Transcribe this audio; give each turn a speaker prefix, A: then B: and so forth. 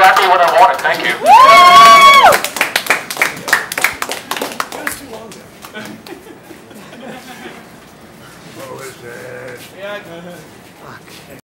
A: exactly what I wanted, thank you.